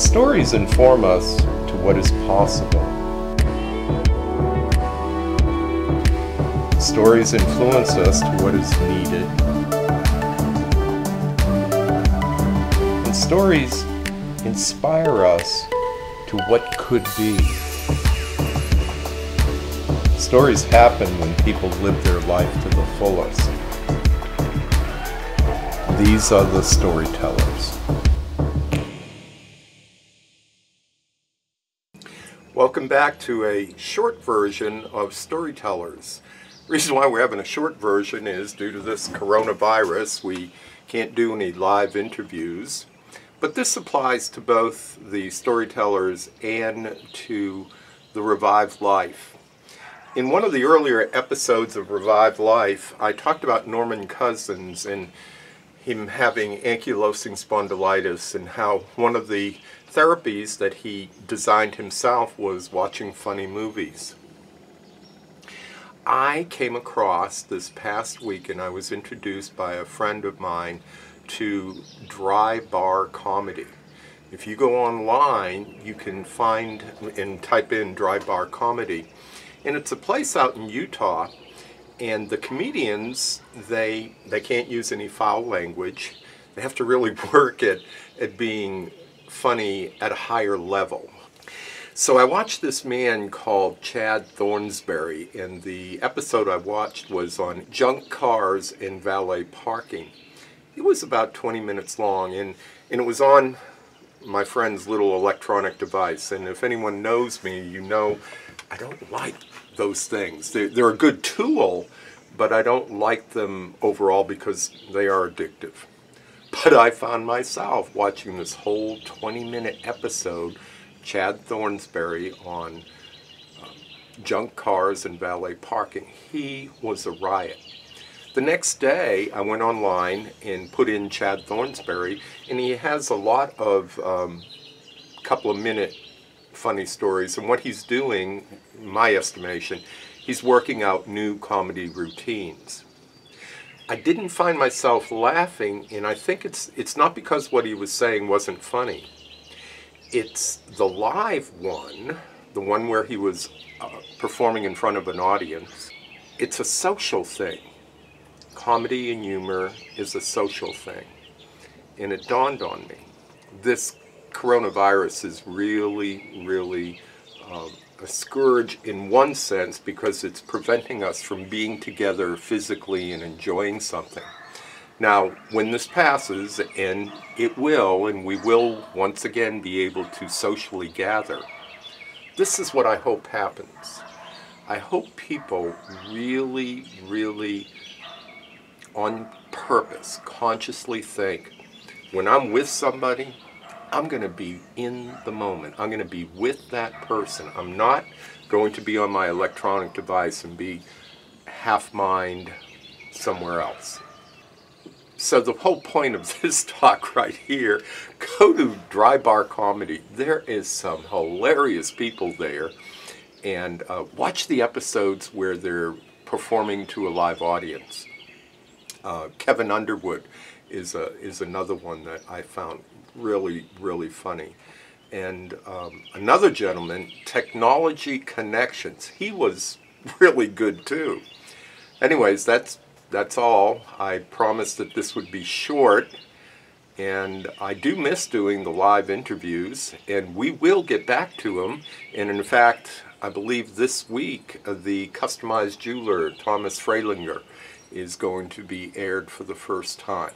Stories inform us to what is possible. Stories influence us to what is needed. And stories inspire us to what could be. Stories happen when people live their life to the fullest. These are the storytellers. Welcome back to a short version of Storytellers. The reason why we're having a short version is due to this coronavirus. We can't do any live interviews. But this applies to both the storytellers and to the Revived Life. In one of the earlier episodes of Revived Life, I talked about Norman Cousins and him having ankylosing spondylitis and how one of the therapies that he designed himself was watching funny movies. I came across this past week and I was introduced by a friend of mine to dry bar comedy. If you go online, you can find and type in dry bar comedy. And it's a place out in Utah and the comedians, they, they can't use any foul language. They have to really work at, at being funny at a higher level. So I watched this man called Chad Thornsberry, and the episode I watched was on junk cars and valet parking. It was about 20 minutes long, and, and it was on my friend's little electronic device. And if anyone knows me, you know I don't like those things. They're, they're a good tool, but I don't like them overall because they are addictive. But I found myself watching this whole 20 minute episode, Chad Thornsberry on uh, junk cars and valet parking. He was a riot. The next day, I went online and put in Chad Thornsberry, and he has a lot of um, couple of minute funny stories. And what he's doing, my estimation, he's working out new comedy routines. I didn't find myself laughing, and I think it's it's not because what he was saying wasn't funny. It's the live one, the one where he was uh, performing in front of an audience. It's a social thing. Comedy and humor is a social thing. And it dawned on me. This coronavirus is really, really um, a scourge in one sense because it's preventing us from being together physically and enjoying something. Now, when this passes, and it will, and we will once again be able to socially gather, this is what I hope happens. I hope people really, really, on purpose, consciously think when I'm with somebody, I'm going to be in the moment. I'm going to be with that person. I'm not going to be on my electronic device and be half mind somewhere else. So the whole point of this talk right here, go to Dry Bar Comedy. There is some hilarious people there. And uh, watch the episodes where they're performing to a live audience. Uh, Kevin Underwood is, a, is another one that I found really, really funny. And um, another gentleman, Technology Connections, he was really good too. Anyways, that's that's all. I promised that this would be short, and I do miss doing the live interviews, and we will get back to them. And in fact, I believe this week uh, the customized jeweler Thomas Freilinger is going to be aired for the first time.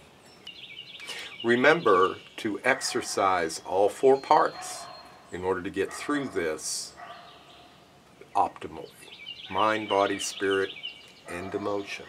Remember to exercise all four parts in order to get through this optimally. Mind, body, spirit, and emotion.